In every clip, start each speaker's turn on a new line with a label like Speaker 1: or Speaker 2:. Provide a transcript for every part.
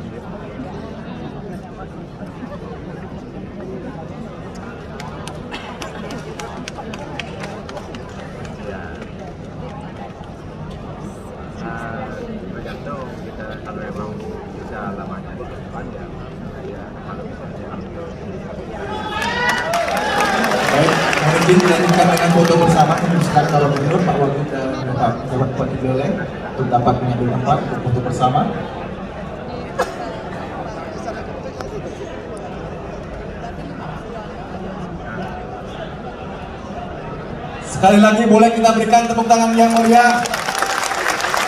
Speaker 1: kita
Speaker 2: mungkin dilanjutkan dengan foto bersama. Sekarang kalau menurut Pak Wagub dan Pak Dewan Bupati Buleleng untuk dapat mengambil tempat untuk foto bersama. Sekali lagi boleh kita berikan tepuk tangan yang meriah.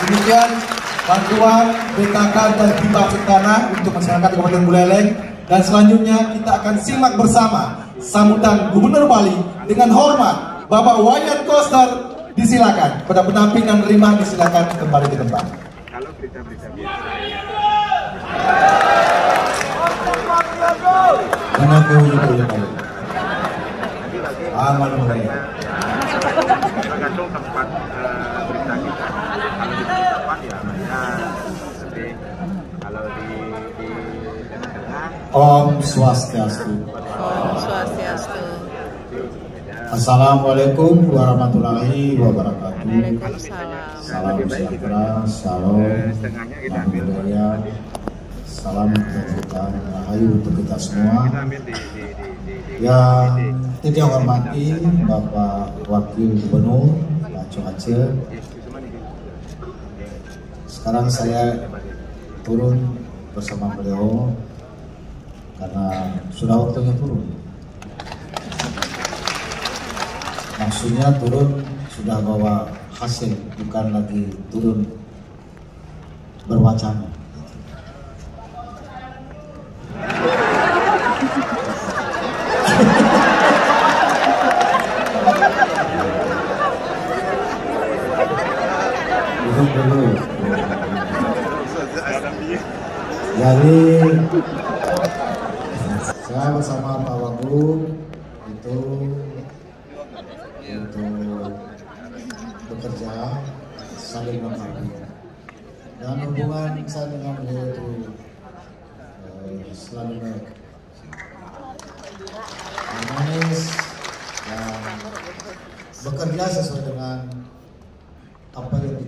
Speaker 2: Demikian bantuan BKK dan Cekana untuk masyarakat Kabupaten Buleleng dan selanjutnya kita akan simak bersama sambutan Gubernur Bali dengan hormat Bapak Wayan Koster disilakan pada pendamping dan menerima disilakan kembali ke tempat.
Speaker 1: kalau berita-berita biasa
Speaker 2: boleh balik. Aman mulai.
Speaker 1: tergantung tempat eh, berita kita kalau di tempat ya banyak tapi kalau di di tengah
Speaker 2: Om Swastiastu.
Speaker 3: Om Swastiastu.
Speaker 2: Assalamualaikum warahmatullahi wabarakatuh.
Speaker 3: Waalaikumsalam.
Speaker 2: Salam sejahtera, salam, budaya, salam kebajikan, rahayu untuk kita semua. Yang tidak hormati Bapak Wakil Gubernur Pak Aceh. Sekarang saya turun bersama beliau karena sudah waktunya turun. Maksudnya turun sudah bawa hasil, bukan lagi turun berwacana. Jadi saya bersama Pak Wagub itu untuk bekerja saling melengkapi dan hubungan saya dengan beliau itu eh, selalu baik. Harmonis dan bekerja sesuai dengan apa yang